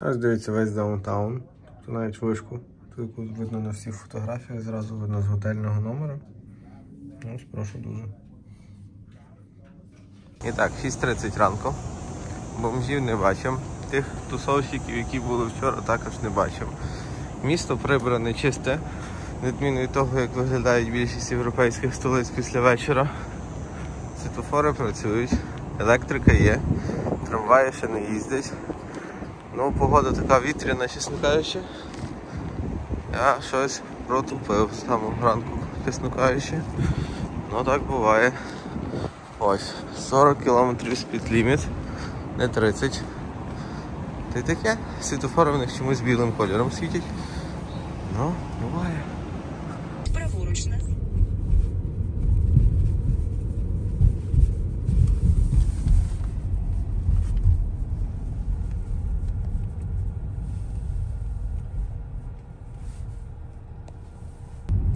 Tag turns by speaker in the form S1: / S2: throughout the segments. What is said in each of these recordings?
S1: Ось дивіться весь даунтаун. Тут навіть вишку. Тут видно на всіх фотографіях, зразу видно з готельного номера. Ось прошу дуже. І так, 6.30 ранку. Бомжів не бачимо. Тих тусовщиків, які були вчора, також не бачимо. Місто прибране чисте, відміну від того, як виглядають більшість європейських столиць після вечора. Світлофори працюють, електрика є, трамваї ще не їздять. Ну, погода така вітряна, чесно кажучи. Я щось протупив з самого ранку, чесно кажучи. Ну так буває. Ось, 40 км спідліміт, не 30. Та й таке, світофори в них чомусь білим кольором світять. Ну, буває.
S2: Праворуч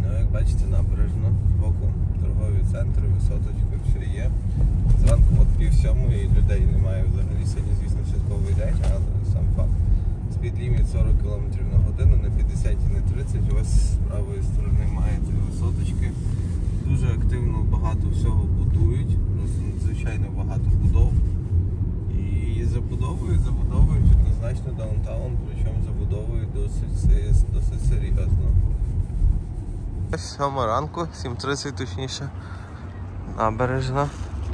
S1: Ну, як бачите, набережна, збоку торгові центри, висоточка, все є. Зранку от пів сьомої людей немає взагалі. Сьогодні, звісно, святковий день, але сам факт. Speed limit 40 км на годину, не 50 і не 30. Ось з правої сторони маєте висоточки. Дуже активно багато всього будують, надзвичайно багато будов. І забудовують, забудовують однозначно даунтаун, причому забудовують досить, досить серйозно. Сьома ранку, 7.30 точніше. Набережна,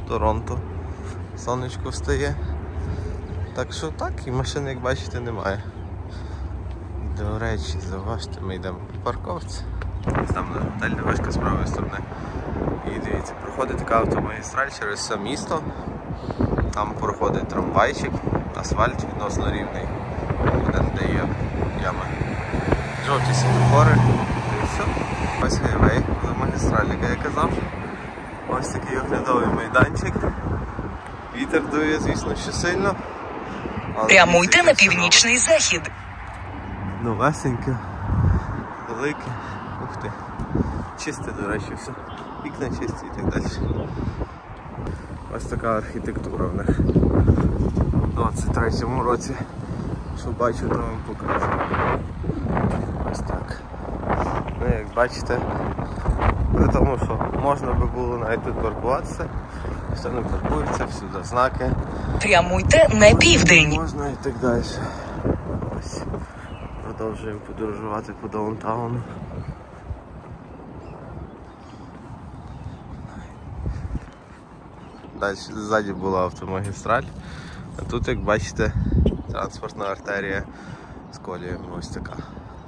S1: Торонто. Сонечко встає. Так що так, і машин, як бачите, немає. До речі, заважте, ми йдемо по парковці. Там наш готель з правої сторони. І дивіться, проходить така автомагістраль через все місто. Там проходить трамвайчик, асфальт відносно рівний. Один де є ями. Жовті світлофори. І все. Ось хайвей за магістраль, як я казав. Ось такий оглядовий майданчик. Вітер дує, звісно, що сильно.
S2: прямуйте на північний захід.
S1: Новесеньке, велике. Ух ти. Чисте, до речі, все. Вікна чисті і так далі. Ось така архітектура в них. У 23-му році. Що бачу, то вам покажу. Ось так. Ну, як бачите, при тому, що можна би було навіть тут паркуватися, все не паркується, всюди знаки.
S2: Прямуйте на південь.
S1: Можна і так далі. Ось. Продовжуємо подорожувати по даунтауну. Далі ззаді була автомагістраль, а тут, як бачите, транспортна артерія з коліями ось така.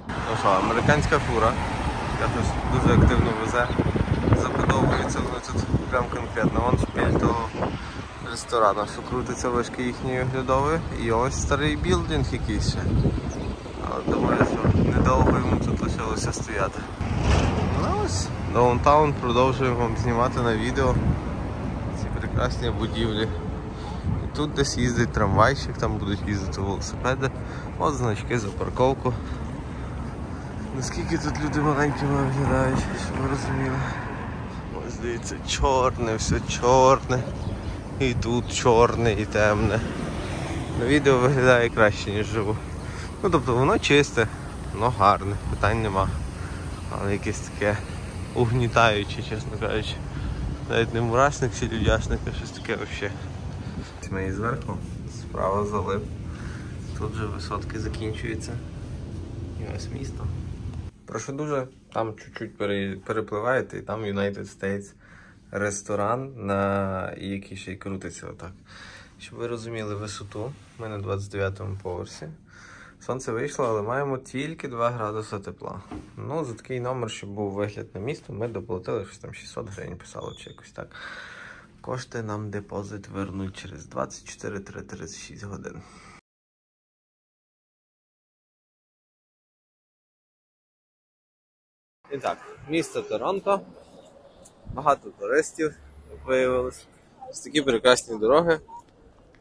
S1: Ну що, американська фура, яка тут дуже активно везе. Забудовується вони тут прям конкретно. Вон шпиль того ресторану, що крутиться вишки їхньої оглядової. І ось старий білдинг якийсь ще. Але думаю, що недовго йому тут лишилося стояти. Ну ось, даунтаун продовжуємо вам знімати на відео прекрасні будівлі. І тут десь їздить трамвайчик, там будуть їздити велосипеди. От значки за парковку. Наскільки тут люди маленькими виглядають, щоб ви розуміли. Ось дивіться, чорне, все чорне. І тут чорне, і темне. На відео виглядає краще, ніж вживу. Ну тобто воно чисте, воно гарне, питань нема. Але якесь таке угнітаюче, чесно кажучи. Навіть не мурашник чи людяшник, а щось таке взагалі. Ми зверху, справа залив. Тут же висотки закінчуються. І ось місто. Прошу дуже, там чуть-чуть перепливаєте, і там United States ресторан, на який ще й крутиться отак. Щоб ви розуміли висоту, ми на 29-му поверсі. Сонце вийшло, але маємо тільки 2 градуси тепла. Ну, за такий номер, щоб був вигляд на місто, ми доплатили щось там 600 гривень писало чи якось так. Кошти нам депозит вернуть через 24-36 годин. І так, місто Торонто. Багато туристів, виявилось. Ось такі прекрасні дороги.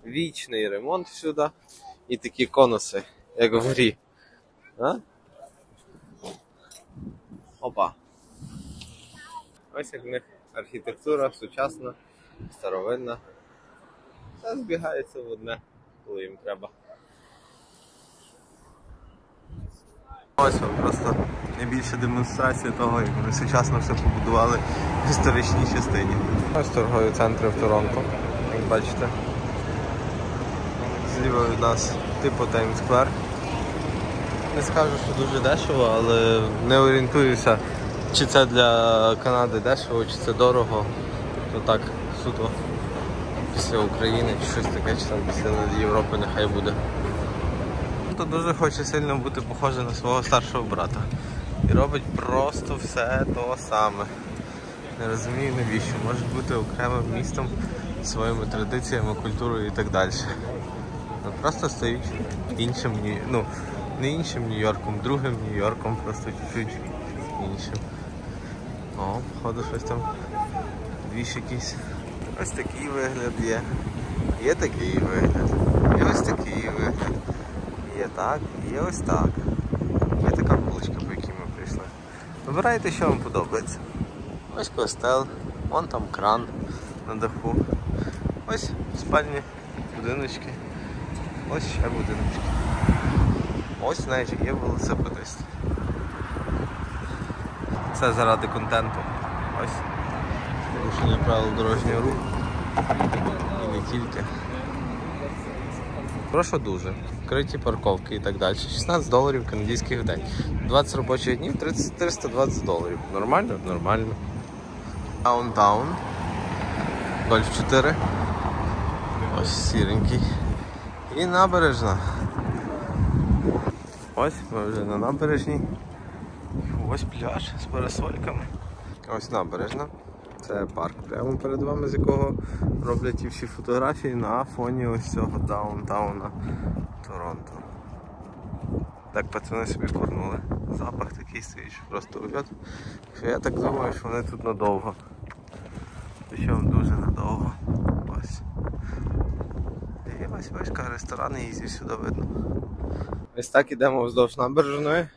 S1: Вічний ремонт всюди. І такі конуси, як в грі. А? Опа. Ось як в них архітектура сучасна, старовинна. Все збігається в одне, коли їм треба. Ось вам просто найбільша демонстрація того, як вони сучасно все побудували в історичній частині. Ось торгові центри в Торонто, як бачите. Зліва від нас типу Таймс-сквер. Не скажу, що дуже дешево, але не орієнтуюся, чи це для Канади дешево, чи це дорого. То так, суто після України чи щось таке, чи там після Європи нехай буде. То дуже хоче сильно бути похожий на свого старшого брата. І робить просто все то саме. Не розумію навіщо. Може бути окремим містом своїми традиціями, культурою і так далі. Ну, просто стають іншим, ну, не іншим Нью-Йорком, другим Нью-Йорком, просто чуть-чуть іншим. О, походу щось там двіж якийсь. Ось такий вигляд є. Є такий вигляд. Є ось такий вигляд. Є так, є ось так. Є така вуличка, по якій ми прийшли. Вибирайте, що вам подобається. Ось костел, вон там кран на даху. Ось спальні будиночки. Ось ще будиночки. Ось навіть є велосипедист. Це заради контенту. Ось. Порушення правил дорожнього руху. І не тільки. Прошу дуже. Вкриті парковки і так далі. 16 доларів канадських в день. 20 робочих днів 30, 320 доларів. Нормально? Нормально. Даунтаун. Гольф 4. Ось сіренький. І набережна. Ось ми вже на набережній. Ось пляж з парасольками. Ось набережна. Це парк прямо перед вами, з якого роблять ті всі фотографії на фоні ось цього даунтауна Торонто. Так пацани собі курнули. Запах такий стоїть, що просто уйот. Я так думаю, що вони тут надовго. Причому дуже надовго. Ось. І вишка, ресторани їздять сюди видно. Ось так ідемо вздовж набережної.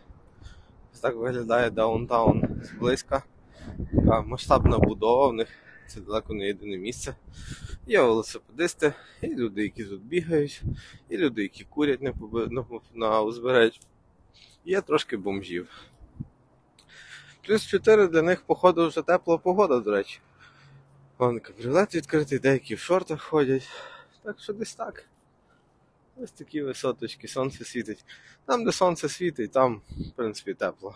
S1: Ось так виглядає даунтаун зблизька. Така масштабна будова, в них це далеко не єдине місце. Є велосипедисти, і люди, які тут бігають, і люди, які курять на узбережжі. Є трошки бомжів. Плюс 4 для них, походу, вже тепла погода, до речі. Вон кабріолет відкритий, деякі в шортах ходять. Так що десь так. Ось такі висоточки, сонце світить. Там, де сонце світить, там, в принципі, тепло.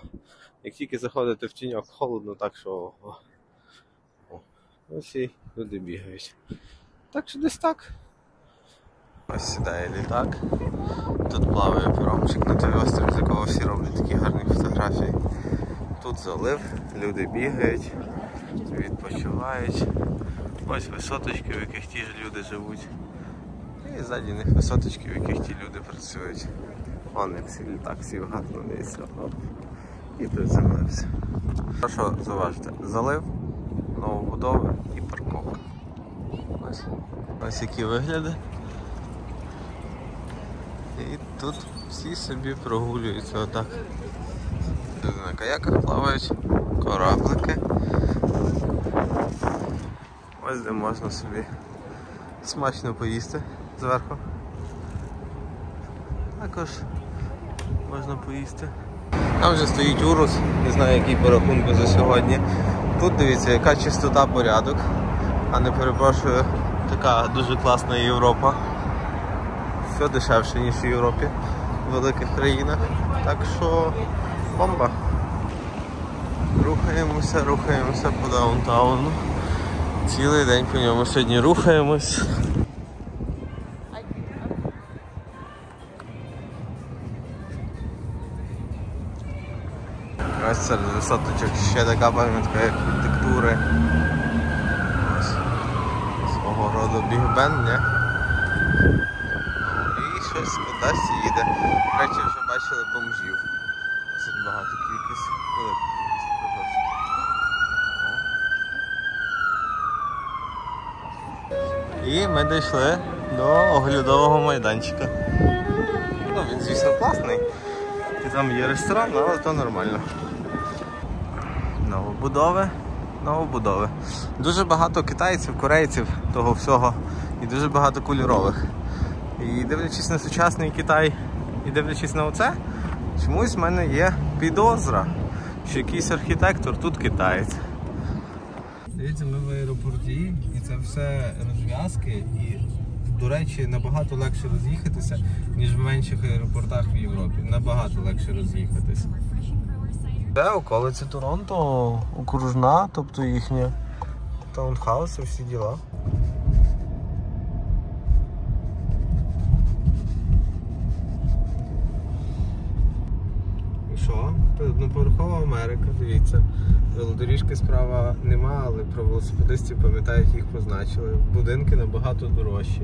S1: Як тільки заходите в тіньок, холодно, так що. О, ось і люди бігають. Так що десь так. Ось сідає літак. Тут плаває паромчик на той острів, з якого всі роблять такі гарні фотографії. Тут залив, люди бігають, відпочивають. Ось висоточки, в яких ті ж люди живуть. І ззаді них висоточки, в яких ті люди працюють. Вон як всі літак сів гарно. Оп. І приземлився. Прошу зауважте, залив, новобудови і парковка. Ось, ось які вигляди. І тут всі собі прогулюються отак. Люди на каяках плавають, кораблики. Ось де можна собі смачно поїсти зверху. Також можна поїсти. Там вже стоїть урус, не знаю який по рахунку за сьогодні. Тут дивіться, яка чистота порядок, а не перепрошую, така дуже класна Європа. Все дешевше, ніж в Європі, в великих країнах. Так що бомба. Рухаємося, рухаємося по даунтауну. Цілий день по ньому сьогодні рухаємось. Ось ще така пам'ятка архітектури. Ось. Свого роду бігбен, ні? І щось кудись їде. До речі, вже бачили бомжів. Досить багато кількість. Велика кількість, перепрошую. І ми дійшли до оглядового майданчика. Ну, він, звісно, класний. І там є ресторан, але то нормально. Новобудови, новобудови. Дуже багато китайців, корейців, того всього. І дуже багато кольорових. І дивлячись на сучасний Китай і дивлячись на оце, чомусь в мене є підозра, що якийсь архітектор тут китаєць. Дивіться, ми в аеропорті, і це все розв'язки. І, до речі, набагато легше роз'їхатися, ніж в менших аеропортах в Європі. Набагато легше роз'їхатися. Це околиці Торонто, окружна, тобто їхня таунхауси, всі діла. І що? Одноповерхова Америка, дивіться. Велодоріжки справа нема, але про велосипедистів пам'ятають, їх позначили. Будинки набагато дорожчі.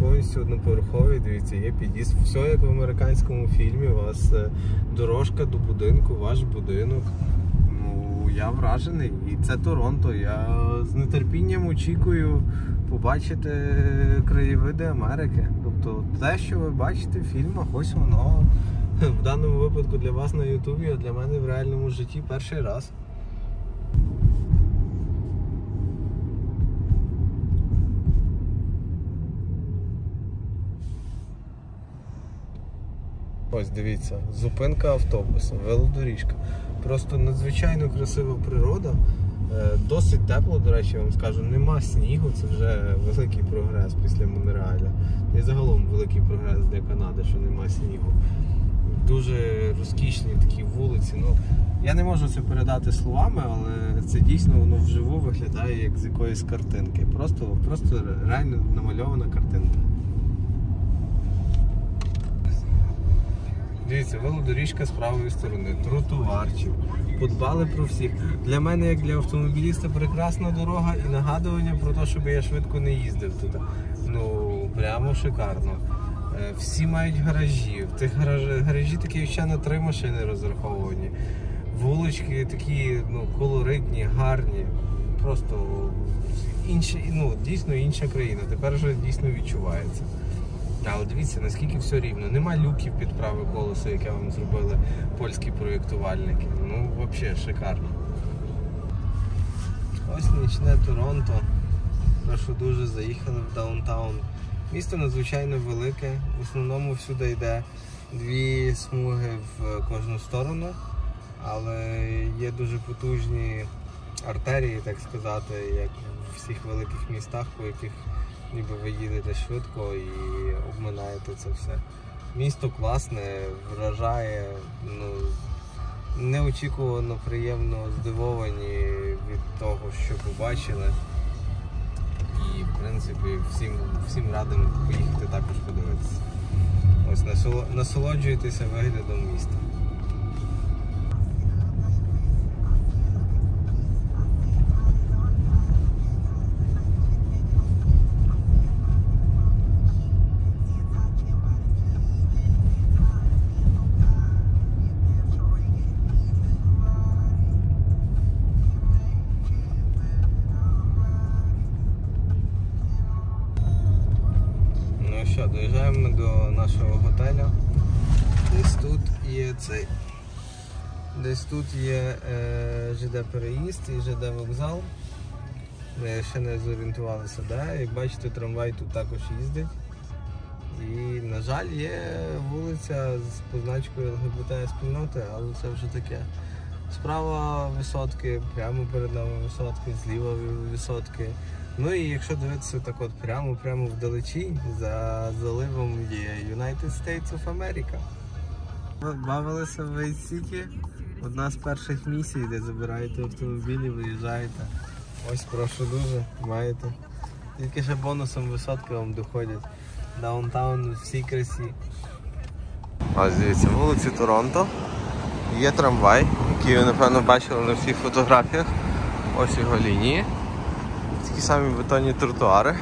S1: Повністю одноповерхові, дивіться, є під'їзд. Все як в американському фільмі. У вас е, дорожка до будинку, ваш будинок. Ну, я вражений. І це Торонто. Я з нетерпінням очікую побачити краєвиди Америки. Тобто те, що ви бачите в фільмах, ось воно в даному випадку для вас на Ютубі, а для мене в реальному житті перший раз. Ось дивіться, зупинка автобуса, велодоріжка. Просто надзвичайно красива природа. Е, Досить тепло, до речі, я вам скажу, нема снігу, це вже великий прогрес після Монреаля. І загалом великий прогрес для Канади, що нема снігу. Дуже розкішні такі вулиці. Ну, я не можу це передати словами, але це дійсно воно вживу виглядає як з якоїсь картинки. Просто, просто реально намальована картинка. Дивіться, велодоріжка з правої сторони, тротуарчик. Подбали про всіх. Для мене, як для автомобіліста, прекрасна дорога і нагадування про те, щоб я швидко не їздив туди. Ну, прямо шикарно. Е, Всі мають гаражі. В тих гараж... гаражі такі ще на три машини розраховані. Вулички такі ну, колоритні, гарні. Просто інші, ну, дійсно інша країна. Тепер вже дійсно відчувається. Але дивіться, наскільки все рівно. Нема люків під праве колесо, яке вам зробили польські проєктувальники. Ну, взагалі шикарно. Ось нічне Торонто. Прошу дуже заїхали в даунтаун. Місто надзвичайно велике, в основному всюди йде дві смуги в кожну сторону, але є дуже потужні артерії, так сказати, як в всіх великих містах, по яких ніби ви їдете швидко і обминаєте це все. Місто класне, вражає, ну, неочікувано приємно здивовані від того, що побачили. І в принципі всім, всім радимо поїхати також подивитися. Ось насолоджуйтеся виглядом міста. Тут є е, ЖД переїзд і ЖД вокзал. Ми ще не зорієнтувалися, де. Як бачите, трамвай тут також їздить. І, на жаль, є вулиця з позначкою ЛГБТ спільноти, але це вже таке. Справа висотки, прямо перед нами висотки, зліва висотки. Ну і якщо дивитися так от прямо прямо вдалечі, за заливом є United States of America. Бавилися в City. Одна з перших місій, де забираєте автомобілі, виїжджаєте. Ось прошу дуже, маєте. Тільки ще бонусом висотки вам доходять. Даунтаун всій красі. Ось дивіться, вулиці Торонто. Є трамвай, який ви напевно бачили на всіх фотографіях. Ось його лінії. Такі самі бетонні тротуари.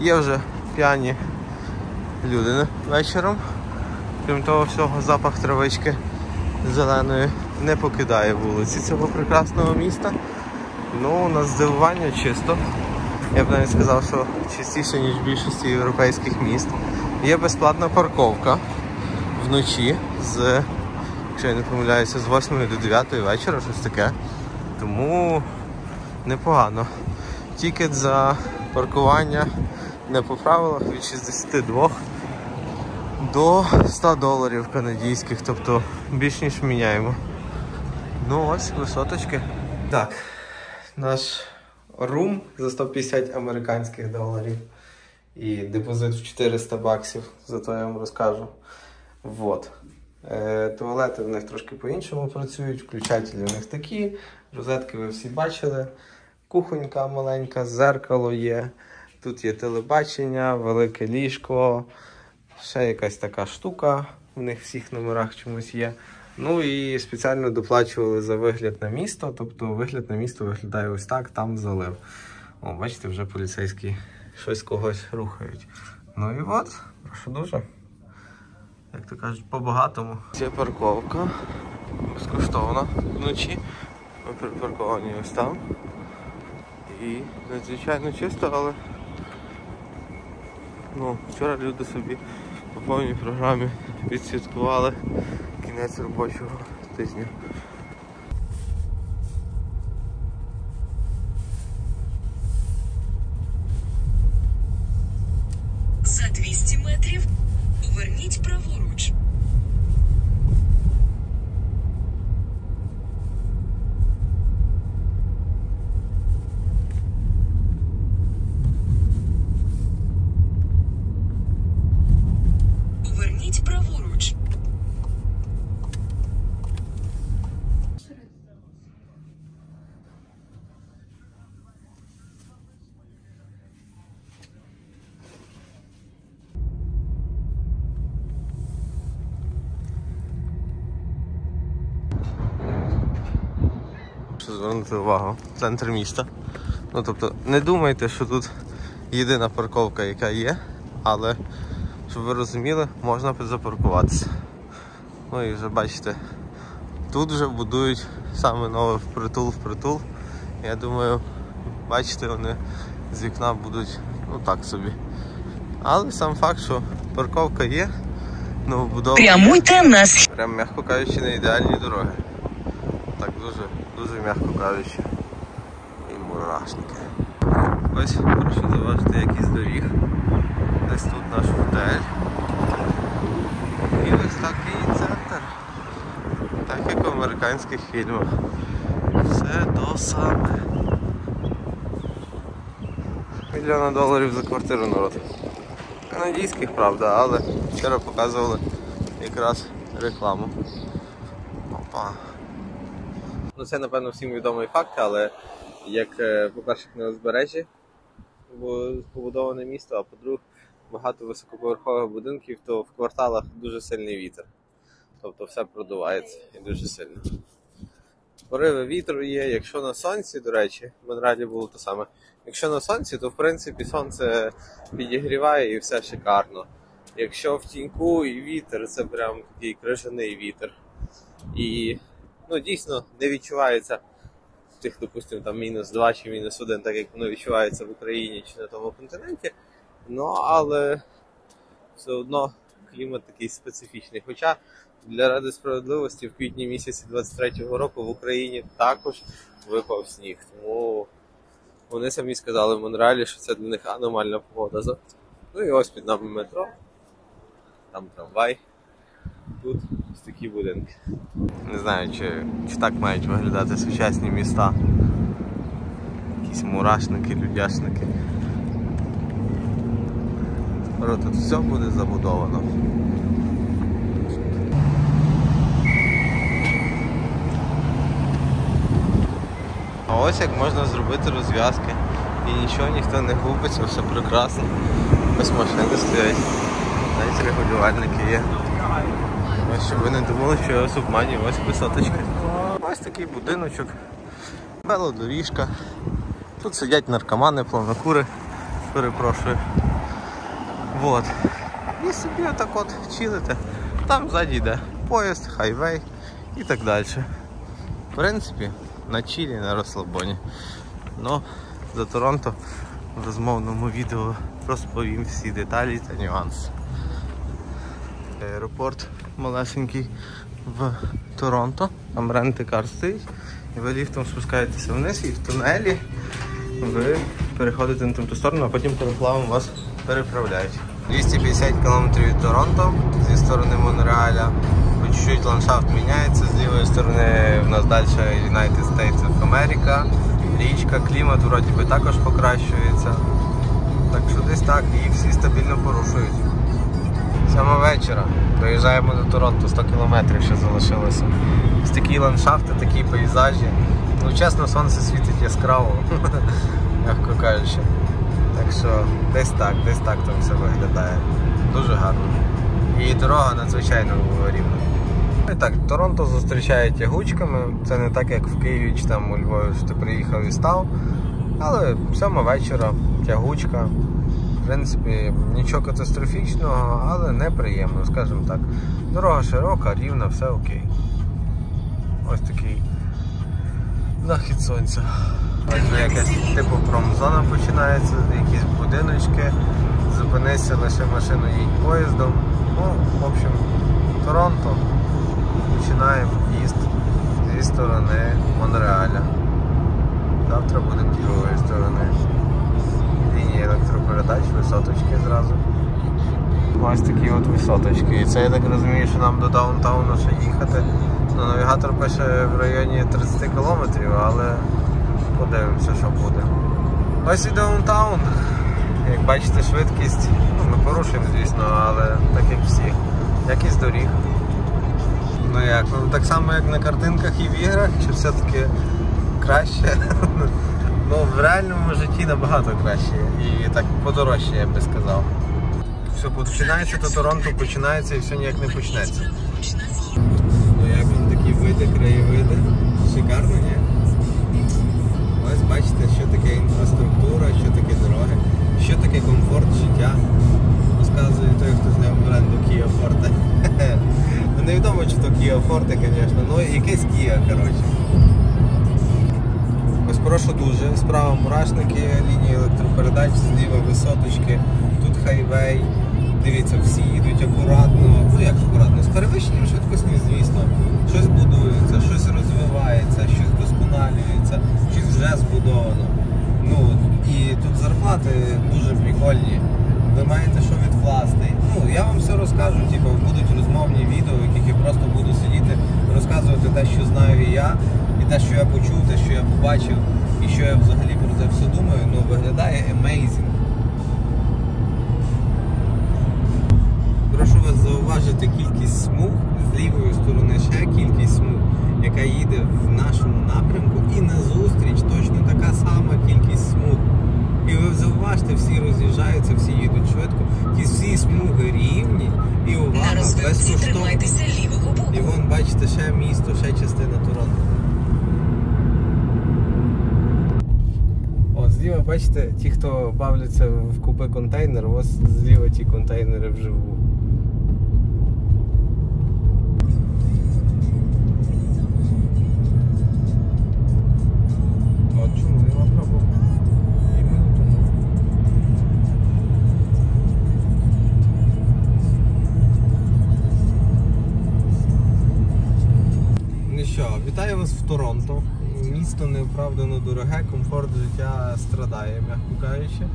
S1: Є вже п'яні люди вечором. Крім того всього, запах травички зеленої не покидає вулиці цього прекрасного міста. Ну, на здивування чисто. Я б навіть сказав, що чистіше, ніж в більшості європейських міст. Є безплатна парковка вночі з, якщо я не помиляюся, з 8 до 9 вечора, щось таке. Тому непогано. Тікет за паркування не по правилах від 62 до 100 доларів канадських, тобто більш ніж міняємо. Ну ось, висоточки. Так, наш рум за 150 американських доларів. І депозит в 400 баксів, зато я вам розкажу. Вот. Е, туалети в них трошки по-іншому працюють, включателі в них такі, розетки ви всі бачили. Кухонька маленька, зеркало є. Тут є телебачення, велике ліжко, ще якась така штука в них всіх номерах чомусь є. Ну і спеціально доплачували за вигляд на місто. Тобто вигляд на місто виглядає ось так, там залив. О, бачите, вже поліцейські щось когось рухають. Ну і от, прошу дуже. Як то кажуть, по-багатому. Це парковка безкоштовна вночі. Ми припарковані ось там. І надзвичайно чисто, але ну, вчора люди собі по повній програмі відсвяткували кінець робочого тижня.
S2: За 200 метрів поверніть праворуч. Поверніть праворуч.
S1: Щоб звернути увагу, центр міста. Ну тобто, не думайте, що тут єдина парковка, яка є, але щоб ви розуміли, можна запаркуватися. Ну і вже бачите, тут вже будують саме нове впритул впритул. Я думаю, бачите, вони з вікна будуть ну так собі. Але сам факт, що парковка є, новобудова.
S2: Прямуйте на схід.
S1: Прям, м'яко кажучи, не ідеальні дороги. Дуже м'яко кажучи. І мурашники. Ось прошу заважити якийсь доріг. Десь тут наш готель. І ось такий центр. Так як в американських фільмах. Все то саме. Мільйона доларів за квартиру народ. Канадійських, правда, але вчора показували якраз рекламу. Опа. Ну це напевно всім відомий факт, але як, е, по-перше, на узбережжі побудоване місто, а по-друге, багато високоповерхових будинків, то в кварталах дуже сильний вітер. Тобто все продувається і дуже сильно. Пориви вітру є, якщо на сонці, до речі, в Монреалі було те саме. Якщо на сонці, то в принципі сонце підігріває і все шикарно. Якщо в тіньку і вітер, це прям такий крижаний вітер. І ну, дійсно не відчувається тих, допустимо, там мінус 2 чи мінус 1, так як воно відчувається в Україні чи на тому континенті. Ну, але все одно клімат такий специфічний. Хоча для ради справедливості в квітні місяці 23-го року в Україні також випав сніг. Тому вони самі сказали в Монреалі, що це для них аномальна погода. Ну і ось під нами метро, там трамвай. Тут ось такі будинки. Не знаю, чи, чи так мають виглядати сучасні міста. Якісь мурашники, людяшники. Тут все буде забудовано. А ось як можна зробити розв'язки. І нічого ніхто не губиться, все прекрасно. Ось машини стоять. Навіть регулювальники є. Ось щоб ви не думали, що я вас обманюю, ось висоточка. Ось такий будиночок, велодоріжка. Тут сидять наркомани, плавнокури, перепрошую. Вот. І собі отак от чилите. Там ззаді йде поїзд, хайвей і так далі. В принципі, на чилі, на розслабоні. Но за Торонто в розмовному відео розповім всі деталі та нюанси. Аеропорт малесенький в Торонто, там рентикар стоїть, і ви ліфтом спускаєтеся вниз і в тунелі ви переходите на ту сторону, а потім пароплавом вас переправляють. 250 км від Торонто зі сторони Монреаля. По чуть-чуть ландшафт міняється. З лівої сторони в нас далі United States of America. Річка, клімат вроді би також покращується. Так що десь так, і всі стабільно порушують. Саме вечора. Приїжджаємо до Торонто, 100 кілометрів ще залишилося. Ось такі ландшафти, такі пейзажі. Ну, чесно, сонце світить яскраво, м'яко кажучи. Так що десь так, десь так там все виглядає. Дуже гарно. І дорога надзвичайно рівна. І так, Торонто зустрічає тягучками. Це не так, як в Києві чи там у Львові, що ти приїхав і став. Але сьома вечора, тягучка. В принципі, нічого катастрофічного, але неприємно, скажімо так. Дорога широка, рівна, все окей. Ось такий захід сонця. Ось якась типу промзона починається, якісь будиночки. Зупинися, лише машину їдь поїздом. Ну, в общем, Торонто. Починаємо їзд зі сторони Монреаля. Завтра будемо з другої сторони. Електропередач, висоточки зразу. Ось такі от висоточки. І це я так розумію, що нам до даунтауну ще їхати. Ну, навігатор пише в районі 30 кілометрів, але подивимося, що буде. Ось і даунтаун. Як бачите, швидкість. Ну, ми порушуємо, звісно, але так як всі. Якість доріг. Ну як, ну так само як на картинках і в іграх, чи все-таки краще? ну в реальному житті набагато краще. І так подорожче, я би сказав. Все починається, то Торонто починається і все ніяк не почнеться. Ну як вам такі види, краєвиди? Шикарно, ні? Ось бачите, що таке інфраструктура, що таке дороги, що таке комфорт життя. Розказує той, хто зняв бренду Kia Forte. Невідомо, чи то Kia Forte, звісно, ну якесь Kia, коротше. Прошу дуже. Справа мурашники, лінії електропередач, зліва висоточки, тут хайвей. Дивіться, всі їдуть акуратно. Ну як акуратно, з перевищенням швидкості, звісно. Щось будується, щось розвивається, щось досконалюється, щось вже збудовано. Ну і тут зарплати дуже прикольні. Ви маєте що відкласти. Ну, я вам все розкажу, типу, будуть розмовні відео, в яких я просто буду сидіти, розказувати те, що знаю і я, те, що я почув, те, що я побачив, і що я взагалі про це все думаю, ну виглядає amazing. Прошу вас зауважити кількість смуг з лівої сторони ще кількість смуг, яка їде в нашому напрямку, і назустріч точно така сама кількість смуг. І ви зауважте, всі роз'їжджаються, всі їдуть швидко, ті всі смуги рівні і увага
S2: боку.
S1: І вон, бачите, ще місто, ще частина Торонто. О, зліва, бачите, ті, хто бавляться в купе контейнер, вас зліва ті контейнери вживу. Місто неоправдано дороге, комфорт життя страдає, м'яко кажучи.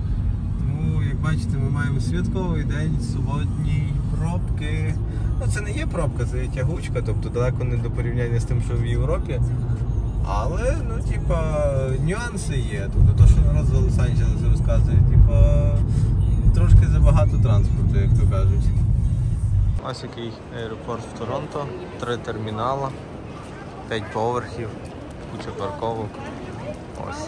S1: Тому, як бачите, ми маємо святковий день, суботній, пробки. Ну це не є пробка, це є тягучка, тобто далеко не до порівняння з тим, що в Європі. Але, ну, типа, нюанси є. Тобто то, що народ за Лос-Анджелес розказує, типа, трошки забагато транспорту, як то кажуть. Ось який аеропорт в Торонто, три термінала, п'ять поверхів, куча парковок. Ось.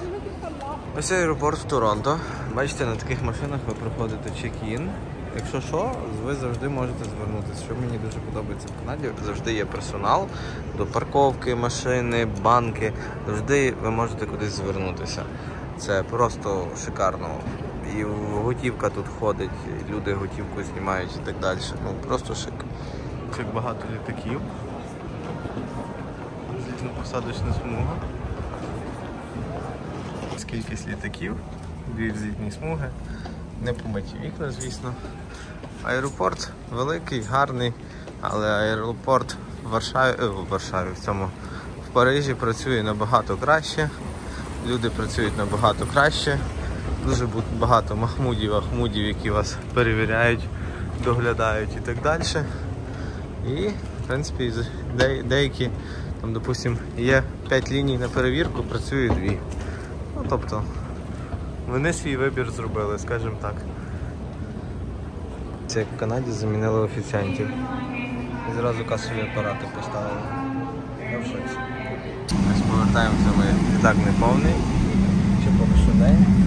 S1: Ось аеропорт в Торонто. Бачите, на таких машинах ви проходите чек-ін. Якщо що, ви завжди можете звернутися. Що мені дуже подобається в Канаді, завжди є персонал до парковки, машини, банки. Завжди ви можете кудись звернутися. Це просто шикарно. І готівка тут ходить, і люди готівку знімають і так далі. Ну просто шик. Як багато літаків. Посадочна смуга. Кількість літаків, дві взлітні смуги, не помиті вікна, звісно. Аеропорт великий, гарний, але аеропорт в Варшаві, е, в Варшаві в цьому в Парижі працює набагато краще. Люди працюють набагато краще. дуже багато махмудів, ахмудів, які вас перевіряють, доглядають і так далі. І, в принципі, де- деякі, там, допустим, є 5 ліній на перевірку, працює 2. Ну, тобто, вони свій вибір зробили, скажімо так. Це як в Канаді замінили офіціантів. І зразу касові апарати поставили. Я в шоці. Ось повертаємося ми літак не повний. Ще поки що день.